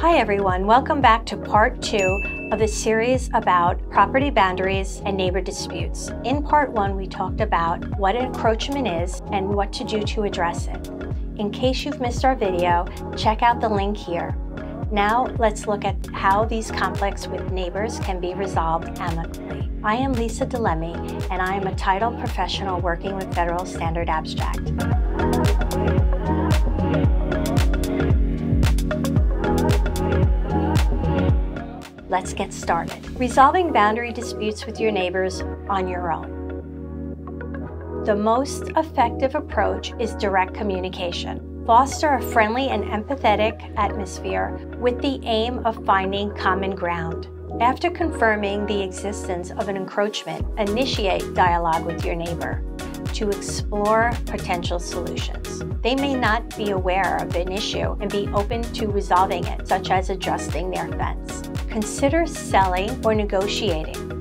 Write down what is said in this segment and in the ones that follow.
Hi everyone, welcome back to part two of the series about property boundaries and neighbor disputes. In part one, we talked about what encroachment is and what to do to address it. In case you've missed our video, check out the link here. Now let's look at how these conflicts with neighbors can be resolved amicably. I am Lisa DeLemme and I am a title professional working with Federal Standard Abstract. Let's get started. Resolving boundary disputes with your neighbors on your own. The most effective approach is direct communication. Foster a friendly and empathetic atmosphere with the aim of finding common ground. After confirming the existence of an encroachment, initiate dialogue with your neighbor to explore potential solutions. They may not be aware of an issue and be open to resolving it, such as adjusting their fence consider selling or negotiating.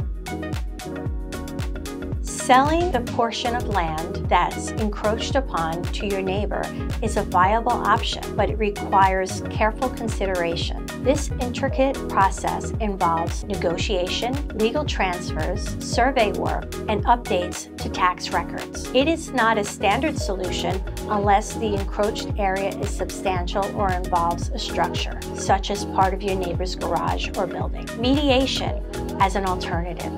Selling the portion of land that's encroached upon to your neighbor is a viable option, but it requires careful consideration. This intricate process involves negotiation, legal transfers, survey work, and updates to tax records. It is not a standard solution unless the encroached area is substantial or involves a structure, such as part of your neighbor's garage or building. Mediation as an alternative.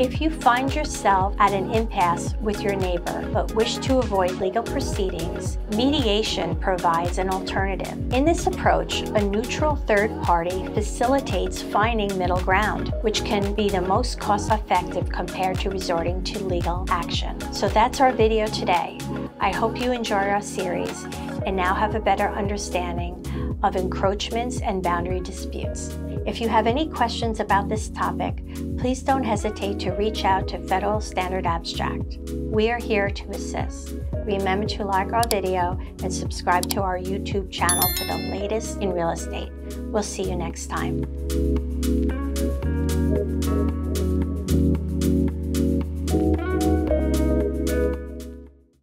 If you find yourself at an impasse with your neighbor but wish to avoid legal proceedings, mediation provides an alternative. In this approach, a neutral third party facilitates finding middle ground, which can be the most cost-effective compared to resorting to legal action. So that's our video today. I hope you enjoy our series and now have a better understanding of encroachments and boundary disputes. If you have any questions about this topic, please don't hesitate to reach out to Federal Standard Abstract. We are here to assist. Remember to like our video and subscribe to our YouTube channel for the latest in real estate. We'll see you next time.